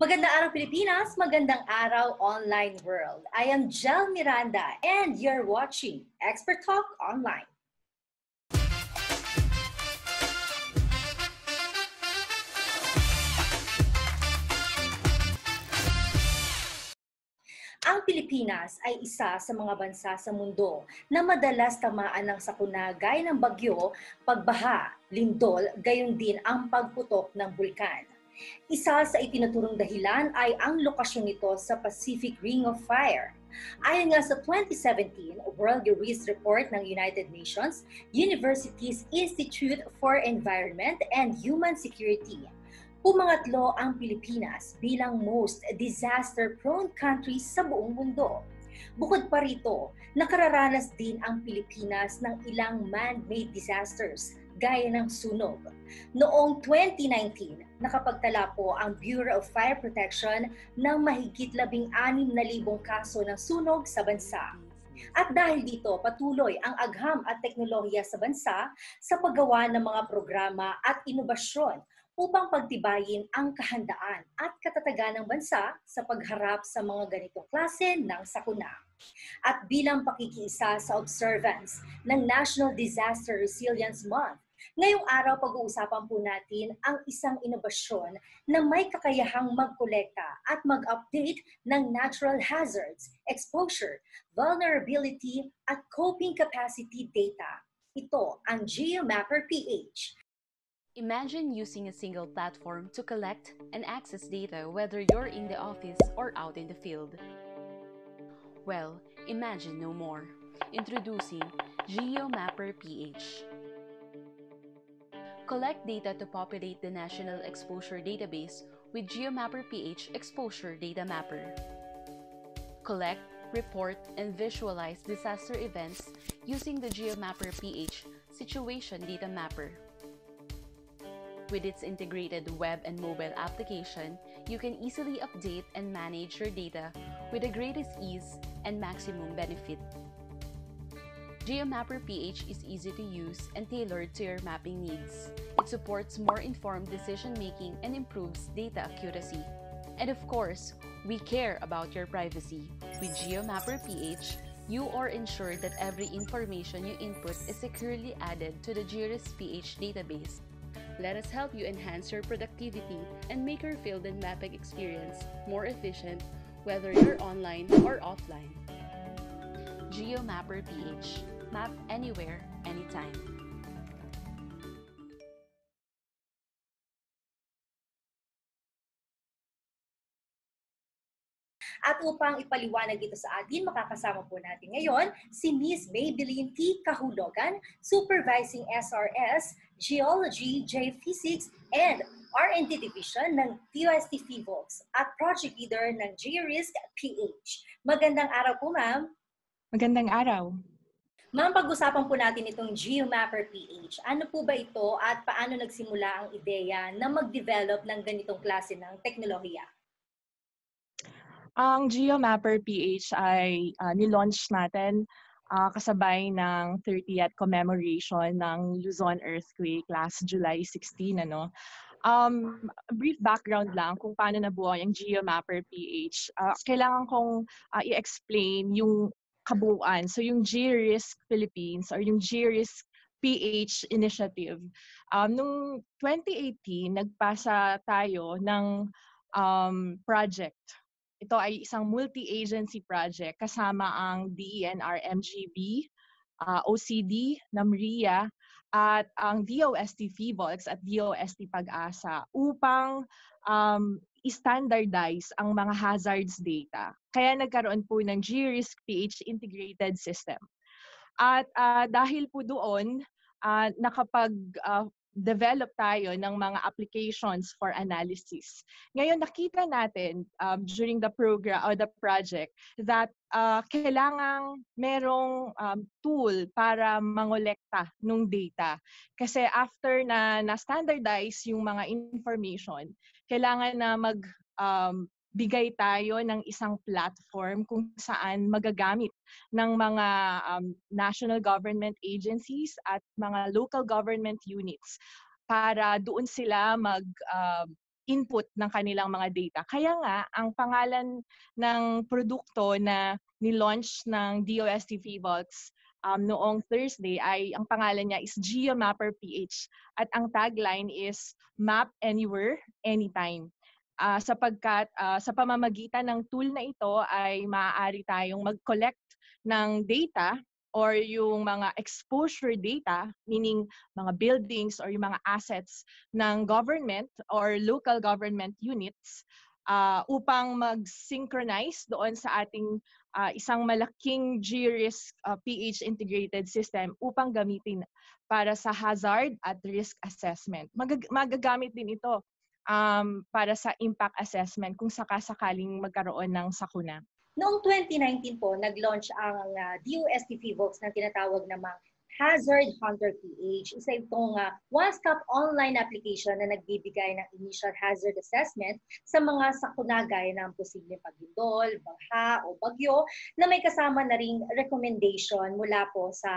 Magandang araw Pilipinas, magandang araw online world. I am Jel Miranda and you're watching Expert Talk Online. Ang Pilipinas ay isa sa mga bansa sa mundo na madalas tamaan ng sakuna gaya ng bagyo, pagbaha, lindol, gayon din ang pagputok ng bulkan. Isa sa itinuturong dahilan ay ang lokasyon nito sa Pacific Ring of Fire. Ayon nga sa 2017 World Risk Report ng United Nations, Universities Institute for Environment and Human Security, Pumangatlo ang Pilipinas bilang most disaster-prone country sa buong mundo. Bukod pa rito, nakararanas din ang Pilipinas ng ilang man-made disasters gaya ng sunog. Noong 2019, nakapagtala po ang Bureau of Fire Protection ng mahigit 16,000 kaso ng sunog sa bansa. At dahil dito, patuloy ang agham at teknolohiya sa bansa sa paggawa ng mga programa at inobasyon upang pagtibayin ang kahandaan at katatagan ng bansa sa pagharap sa mga ganitong klase ng sakuna. At bilang pakikiisa sa observance ng National Disaster Resilience Month, ngayong araw pag-uusapan po natin ang isang inobasyon na may kakayahang magkolekta at mag-update ng natural hazards, exposure, vulnerability, at coping capacity data. Ito ang GeoMapper PH Imagine using a single platform to collect and access data whether you're in the office or out in the field. Well, imagine no more. Introducing GeoMapper PH. Collect data to populate the National Exposure Database with GeoMapper PH Exposure Data Mapper. Collect, report, and visualize disaster events using the GeoMapper PH Situation Data Mapper. With its integrated web and mobile application, you can easily update and manage your data with the greatest ease and maximum benefit. GeoMapper PH is easy to use and tailored to your mapping needs. It supports more informed decision making and improves data accuracy. And of course, we care about your privacy. With GeoMapper PH, you are ensured that every information you input is securely added to the GeoRIS PH database let us help you enhance your productivity and make your field and mapping experience more efficient, whether you're online or offline. GeoMapper PH. Map anywhere, anytime. At upang ipaliwanag ito sa atin, makakasama po natin ngayon si Ms. Maybelline T. Kahulogan, Supervising SRS, Geology, J-Physics, and R&D Division ng TUST FIVOX at Project Leader ng GeoRisk PH. Magandang araw po, ma'am. Magandang araw. Ma'am, pag-usapan po natin itong GeoMapper PH. Ano po ba ito at paano nagsimula ang ideya na mag-develop ng ganitong klase ng teknolohiya? Ang GeoMapper PH ay uh, nilaunch natin uh, kasabay ng 30th commemoration ng Luzon earthquake last July 16 ano. Um, brief background lang kung paano nabuo yung GeoMapper PH. Uh, kailangan kong uh, i-explain yung kabuuan. So yung GeoRisk Philippines or yung GeoRisk PH initiative. Um, nung 2018, nagpasa tayo ng um, project ito ay isang multi-agency project kasama ang DENR-MGB, uh, OCD, NAMRIA, at ang DOST FIVOLX at DOST Pag-asa upang um, i-standardize ang mga hazards data. Kaya nagkaroon po ng GRISC PH integrated system. At uh, dahil po doon, uh, nakapag uh, develop tayo ng mga applications for analysis. Ngayon, nakita natin um, during the program or the project that uh, kailangang merong um, tool para mangolekta ng data. Kasi after na na-standardize yung mga information, kailangan na mag um, bigay tayo ng isang platform kung saan magagamit ng mga um, national government agencies at mga local government units para doon sila mag uh, input ng kanilang mga data. Kaya nga, ang pangalan ng produkto na ni-launch ng DOST Vaults um, noong Thursday ay ang pangalan niya is GeoMapper PH at ang tagline is Map Anywhere, Anytime. Uh, sapagkat uh, sa pamamagitan ng tool na ito ay maaari tayong mag-collect ng data or yung mga exposure data, meaning mga buildings or yung mga assets ng government or local government units uh, upang mag-synchronize doon sa ating uh, isang malaking GRISC uh, PH integrated system upang gamitin para sa hazard at risk assessment. Mag- magagamit din ito um, para sa impact assessment kung sakasakaling magkaroon ng sakuna. Noong 2019 po, nag-launch ang uh, DOST FIVOX na tinatawag namang Hazard Hunter PH. Isa itong uh, one-stop online application na nagbibigay ng initial hazard assessment sa mga sakunagay ng posibleng paglindol, baha o bagyo na may kasama na ring recommendation mula po sa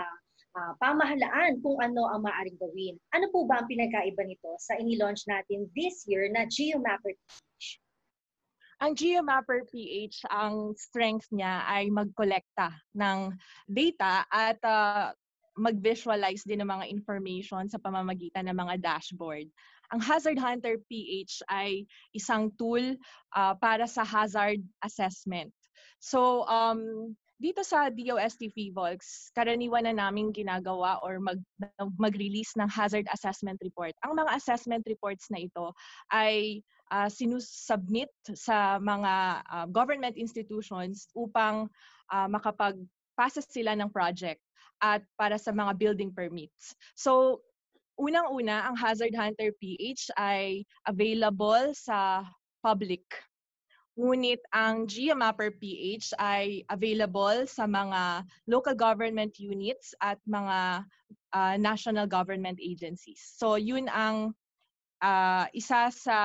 uh, pamahalaan kung ano ang maaaring gawin. Ano po ba ang pinagkaiba nito sa ini-launch natin this year na GeoMapper PH? Ang GeoMapper PH, ang strength niya ay magkolekta ng data at uh, mag-visualize din ng mga information sa pamamagitan ng mga dashboard. Ang Hazard Hunter PH ay isang tool uh, para sa hazard assessment. So, um, dito sa DOST Volks, karaniwan na namin ginagawa or mag, mag-release ng hazard assessment report. Ang mga assessment reports na ito ay uh, sinusubmit sa mga uh, government institutions upang uh, makapag-pasa sila ng project at para sa mga building permits. So, unang-una, ang Hazard Hunter PH ay available sa public. Ngunit ang GeoMapper PH ay available sa mga local government units at mga uh, national government agencies. So yun ang uh, isa sa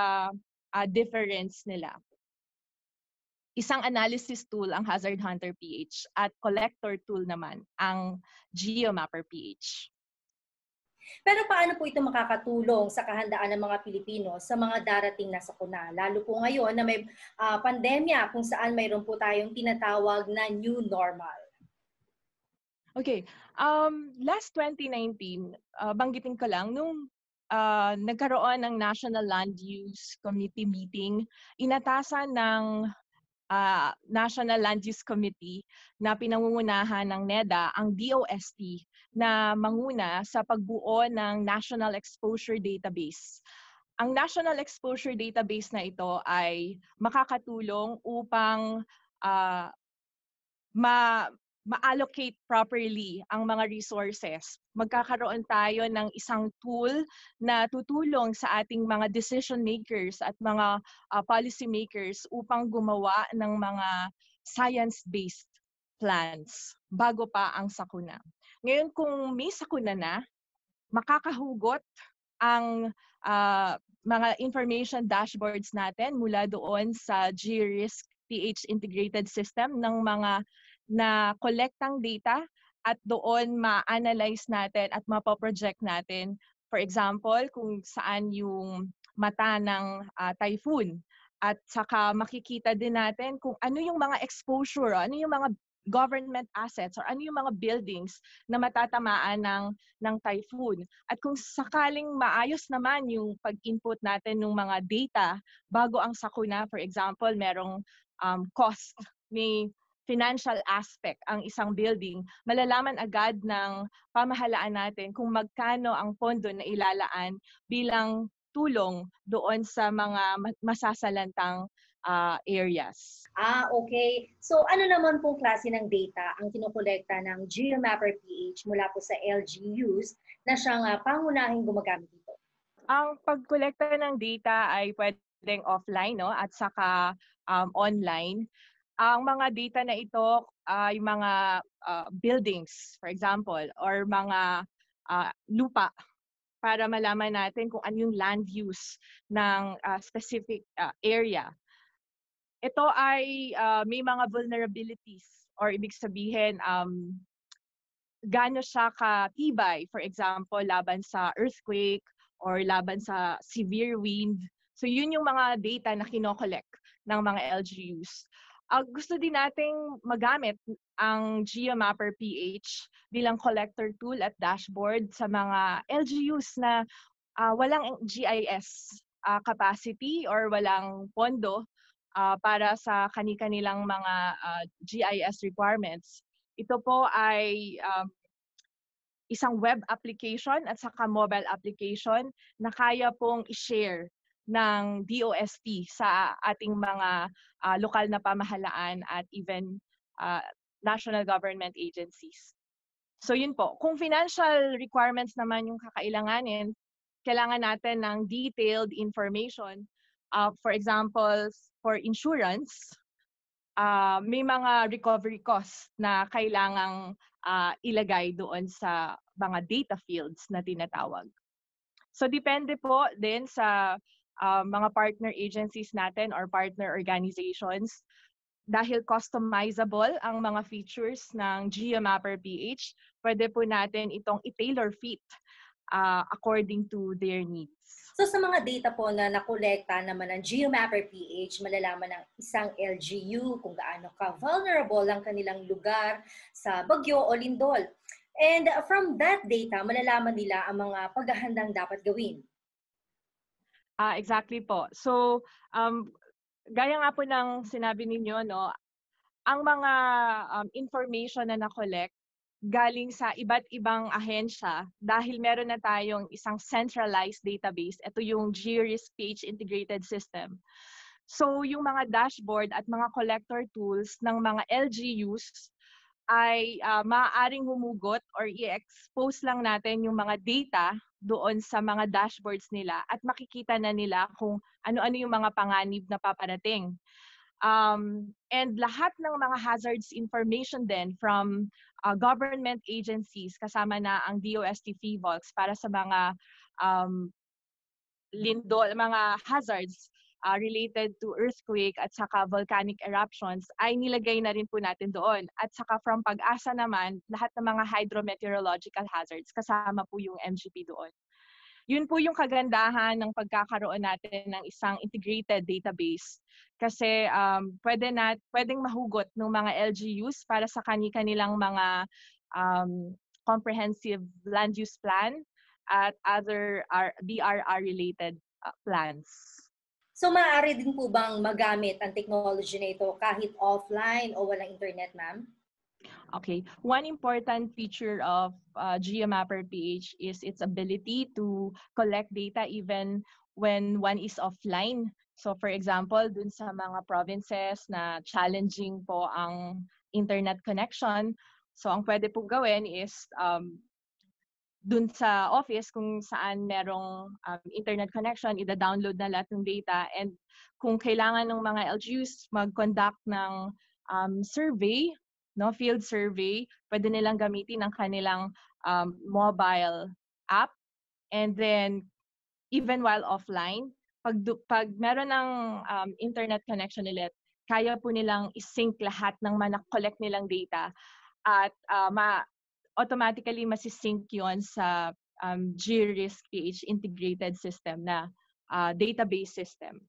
uh, difference nila. Isang analysis tool ang Hazard Hunter PH at collector tool naman ang GeoMapper PH. Pero paano po ito makakatulong sa kahandaan ng mga Pilipino sa mga darating na sakuna? Lalo po ngayon na may uh, pandemya kung saan mayroon po tayong tinatawag na new normal. Okay. Um, last 2019, uh, banggitin ko lang, nung uh, nagkaroon ng National Land Use Committee meeting, inatasan ng uh, National Land Use Committee na pinangungunahan ng NEDA ang DOST na manguna sa pagbuo ng National Exposure Database. Ang National Exposure Database na ito ay makakatulong upang uh, ma ma-allocate properly ang mga resources. Magkakaroon tayo ng isang tool na tutulong sa ating mga decision makers at mga uh, policy makers upang gumawa ng mga science-based plans bago pa ang sakuna. Ngayon kung may sakuna na, makakahugot ang uh, mga information dashboards natin mula doon sa GRISC PH integrated system ng mga na kolektang data at doon ma-analyze natin at mapoproject natin. For example, kung saan yung mata ng uh, typhoon at saka makikita din natin kung ano yung mga exposure, ano yung mga government assets or ano yung mga buildings na matatamaan ng ng typhoon. At kung sakaling maayos naman yung pag-input natin ng mga data bago ang sakuna, for example, merong um, cost, may financial aspect ang isang building, malalaman agad ng pamahalaan natin kung magkano ang pondo na ilalaan bilang tulong doon sa mga masasalantang uh, areas. Ah, okay. So ano naman pong klase ng data ang kinokolekta ng GeoMapper PH mula po sa LGUs na siyang uh, pangunahing gumagamit dito? Ang pagkolekta ng data ay pwedeng offline no at saka um, online ang mga data na ito ay mga uh, buildings, for example, or mga uh, lupa para malaman natin kung ano yung land use ng uh, specific uh, area. Ito ay uh, may mga vulnerabilities or ibig sabihin um, gaano siya katibay, for example, laban sa earthquake or laban sa severe wind. So yun yung mga data na kinokollect ng mga LGUs. Uh, gusto din nating magamit ang GeoMapper PH bilang collector tool at dashboard sa mga LGUs na uh, walang GIS uh, capacity or walang pondo uh, para sa kani-kanilang mga uh, GIS requirements. Ito po ay um, isang web application at saka mobile application na kaya pong i-share ng DOST sa ating mga uh, lokal na pamahalaan at even uh, national government agencies. So yun po, kung financial requirements naman yung kakailanganin, kailangan natin ng detailed information. Uh, for example, for insurance, uh, may mga recovery costs na kailangang uh, ilagay doon sa mga data fields na tinatawag. So depende po din sa uh, mga partner agencies natin or partner organizations dahil customizable ang mga features ng GeoMapper PH, pwede po natin itong i-tailor fit uh, according to their needs. So sa mga data po na nakolekta naman ng GeoMapper PH, malalaman ng isang LGU kung gaano ka-vulnerable ang kanilang lugar sa bagyo o lindol. And from that data, malalaman nila ang mga paghahandang dapat gawin. Ah, exactly po. So, um, gaya nga po ng sinabi ninyo, no, ang mga um, information na na-collect galing sa iba't ibang ahensya dahil meron na tayong isang centralized database. Ito yung GRIS Page Integrated System. So, yung mga dashboard at mga collector tools ng mga LGUs ay uh, maaaring humugot or i-expose lang natin yung mga data doon sa mga dashboards nila at makikita na nila kung ano-ano yung mga panganib na paparating. Um, and lahat ng mga hazards information din from uh, government agencies kasama na ang DOST FIVOLX para sa mga um, lindol, mga hazards uh, related to earthquake at saka volcanic eruptions ay nilagay na rin po natin doon. At saka from pag-asa naman, lahat ng mga hydrometeorological hazards, kasama po yung MGP doon. Yun po yung kagandahan ng pagkakaroon natin ng isang integrated database kasi um, pwede na, pwedeng mahugot ng mga LGUs para sa kani-kanilang mga um, comprehensive land use plan at other DRR-related uh, plans. So maaari din po bang magamit ang technology na ito kahit offline o walang internet, ma'am? Okay. One important feature of uh, GeoMapper PH is its ability to collect data even when one is offline. So for example, dun sa mga provinces na challenging po ang internet connection, so ang pwede po gawin is um, dun sa office kung saan merong um, internet connection, ida-download na lahat ng data. And kung kailangan ng mga LGUs mag-conduct ng um, survey, no, field survey, pwede nilang gamitin ang kanilang um, mobile app. And then even while offline, pag, pag meron ng um, internet connection ulit, kaya po nilang isync lahat ng manak-collect nilang data at uh, ma automatically masisync yon sa um, GRISC PH integrated system na uh, database system.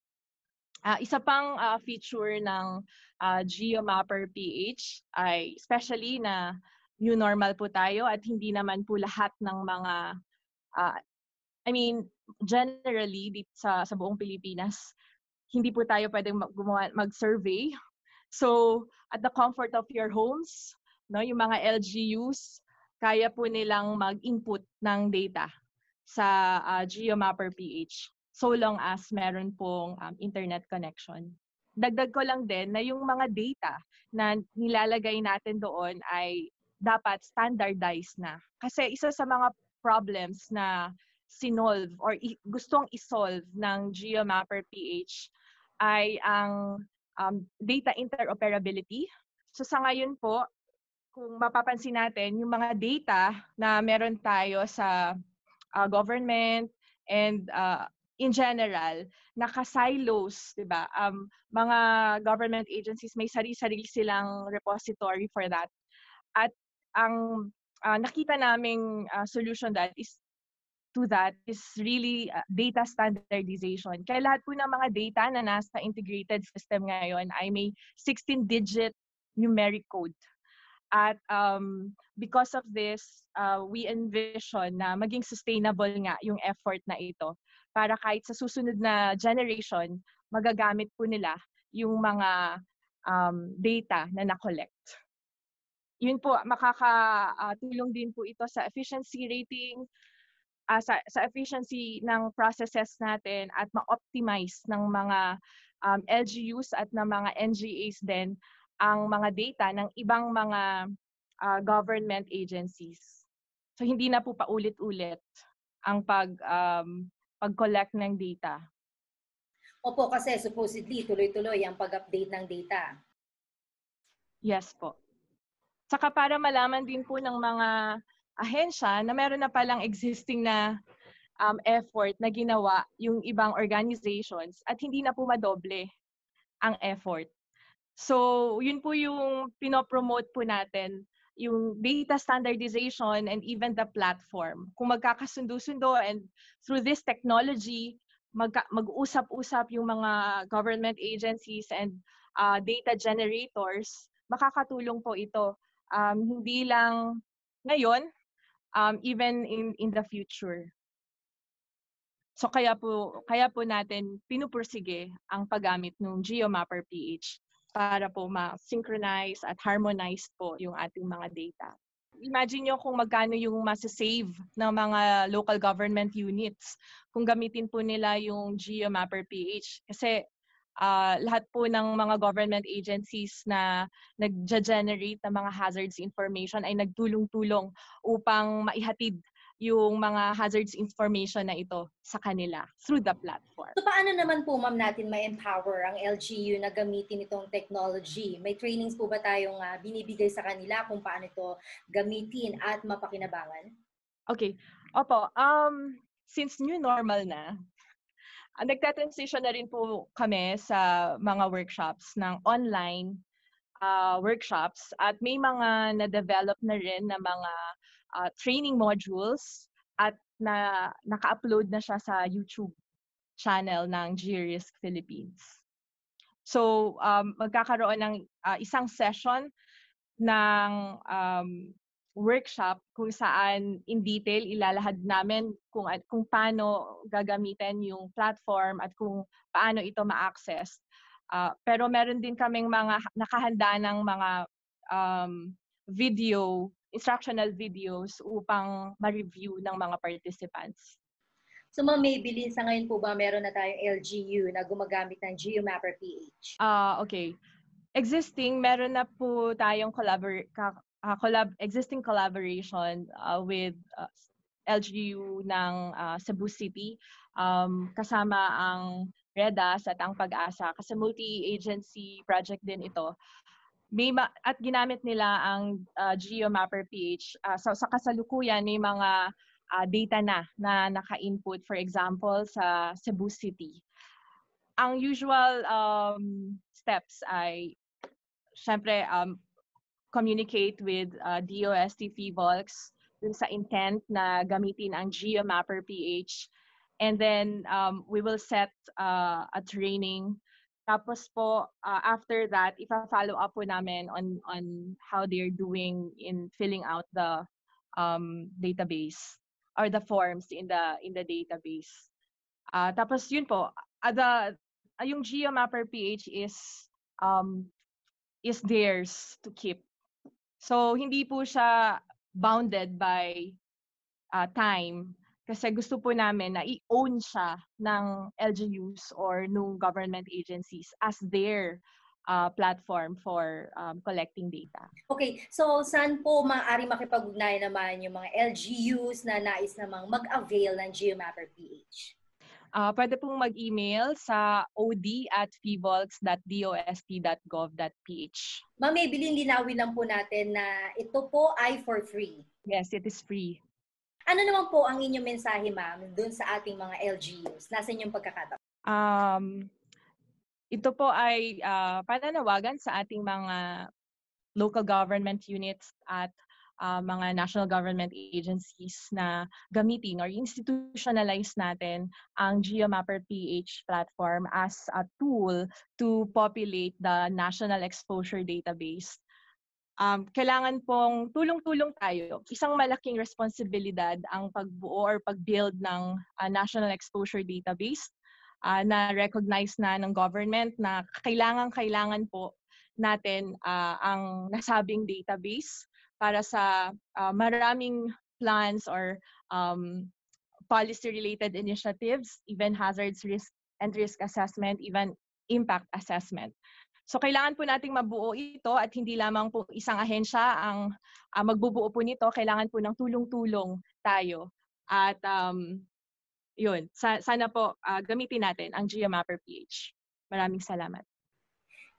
Uh, isa pang uh, feature ng uh, GeoMapper PH ay especially na new normal po tayo at hindi naman po lahat ng mga uh, I mean generally dito sa sa buong Pilipinas hindi po tayo pwedeng gumawa mag-survey. So at the comfort of your homes, no, yung mga LGUs kaya po nilang mag-input ng data sa uh, GeoMapper PH so long as meron pong um, internet connection. Dagdag ko lang din na yung mga data na nilalagay natin doon ay dapat standardized na. Kasi isa sa mga problems na sinolve or i- gustong isolve ng GeoMapper PH ay ang um, data interoperability. So sa ngayon po, kung mapapansin natin, yung mga data na meron tayo sa uh, government and uh, in general, naka-silos, di ba? Um, mga government agencies may sarili-sarili silang repository for that. At ang uh, nakita naming uh, solution that is to that is really uh, data standardization. Kaya lahat po ng mga data na nasa integrated system ngayon ay may 16-digit numeric code. At um, because of this, uh, we envision na maging sustainable nga yung effort na ito para kahit sa susunod na generation, magagamit po nila yung mga um, data na na-collect. Yun po, makakatulong uh, din po ito sa efficiency rating, uh, sa, sa efficiency ng processes natin at ma-optimize ng mga um, LGUs at ng mga NGAs din ang mga data ng ibang mga uh, government agencies. So hindi na po paulit-ulit ang pag um, pag-collect ng data. Opo, kasi supposedly tuloy-tuloy ang pag-update ng data. Yes po. Saka para malaman din po ng mga ahensya na meron na palang existing na um, effort na ginawa yung ibang organizations at hindi na po madoble ang effort. So, yun po yung pinopromote po natin, yung data standardization and even the platform. Kung magkakasundo-sundo and through this technology, mag- mag-usap-usap yung mga government agencies and uh, data generators, makakatulong po ito. Um, hindi lang ngayon, um, even in, in the future. So kaya po kaya po natin pinupursige ang paggamit ng GeoMapper PH para po ma-synchronize at harmonize po yung ating mga data. Imagine nyo kung magkano yung masasave ng mga local government units kung gamitin po nila yung GeoMapper PH. Kasi uh, lahat po ng mga government agencies na nag-generate ng mga hazards information ay nagtulong-tulong upang maihatid yung mga hazards information na ito sa kanila through the platform. So paano naman po ma'am natin ma-empower ang LGU na gamitin itong technology? May trainings po ba tayong uh, binibigay sa kanila kung paano ito gamitin at mapakinabangan? Okay. Opo, um, since new normal na, uh, nagta-transition na rin po kami sa mga workshops ng online uh, workshops at may mga na-develop na rin na mga uh, training modules at na naka-upload na siya sa YouTube channel ng GRISC Philippines. So, um, magkakaroon ng uh, isang session ng um, workshop kung saan in detail ilalahad namin kung kung paano gagamitin yung platform at kung paano ito ma-access. Uh, pero meron din kaming mga nakahanda ng mga um, video instructional videos upang ma-review ng mga participants. So ma'am Maybelline, sa ngayon po ba meron na tayong LGU na gumagamit ng GeoMapper PH? Ah, uh, okay. Existing, meron na po tayong collabor uh, collab existing collaboration uh, with uh, LGU ng uh, Cebu City um, kasama ang REDAS at ang Pag-asa kasi multi-agency project din ito may ma- at ginamit nila ang uh, GeoMapper PH. Uh, so, sa kasalukuyan, may mga uh, data na na naka-input, for example, sa Cebu City. Ang usual um, steps ay, syempre, um, communicate with uh, DOST FIVOLX dun sa intent na gamitin ang GeoMapper PH. And then um, we will set uh, a training tapos po, uh, after that, ipa-follow up po namin on, on how they're doing in filling out the um, database or the forms in the in the database. Uh, tapos yun po, uh, the, uh, yung GeoMapper PH is um, is theirs to keep. So hindi po siya bounded by uh, time kasi gusto po namin na i-own siya ng LGUs or nung government agencies as their uh, platform for um, collecting data. Okay, so saan po maaari makipag-ugnay naman yung mga LGUs na nais namang mag-avail ng GeoMapper PH? Uh, pwede pong mag-email sa od at fevolx.dost.gov.ph. Ma'am Maybelline, linawin lang po natin na ito po ay for free. Yes, it is free. Ano naman po ang inyong mensahe, ma'am, dun sa ating mga LGUs? Nasa inyong pagkakataon? Um, ito po ay uh, pananawagan sa ating mga local government units at uh, mga national government agencies na gamitin or institutionalize natin ang GeoMapper PH platform as a tool to populate the national exposure database. Um, kailangan pong tulong-tulong tayo. Isang malaking responsibilidad ang pagbuo or pag-build ng uh, national exposure database uh, na recognize na ng government na kailangan-kailangan po natin uh, ang nasabing database para sa uh, maraming plans or um, policy-related initiatives, even hazards risk and risk assessment, even impact assessment. So kailangan po nating mabuo ito at hindi lamang po isang ahensya ang uh, magbubuo po nito, kailangan po ng tulong-tulong tayo. At um, yun, sa, sana po uh, gamitin natin ang GeoMapper PH. Maraming salamat.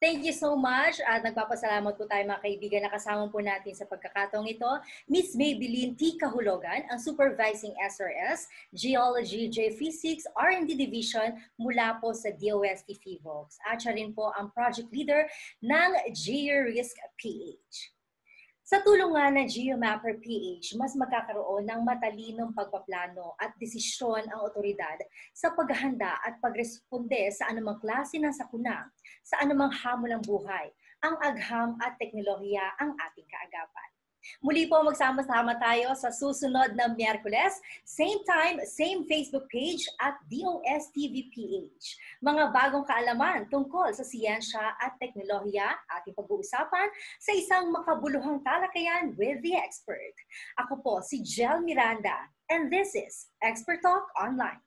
Thank you so much at nagpapasalamat po tayo mga kaibigan na kasama po natin sa pagkakataong ito. Miss Maybelline T. Kahulugan, ang Supervising SRS, Geology, Geophysics, R&D Division mula po sa DOST FIVOX. At siya rin po ang Project Leader ng GeoRisk PH. Sa tulungan ng GeoMapper PH, mas magkakaroon ng matalinong pagpaplano at desisyon ang otoridad sa paghahanda at pagresponde sa anumang klase ng sakuna, sa anumang hamon ng buhay. Ang agham at teknolohiya ang ating kaagapan. Muli po magsama-sama tayo sa susunod na Miyerkules, same time, same Facebook page at DOSTVPH. Mga bagong kaalaman tungkol sa siyensya at teknolohiya ating pag-uusapan sa isang makabuluhang talakayan with the expert. Ako po si Jel Miranda and this is Expert Talk Online.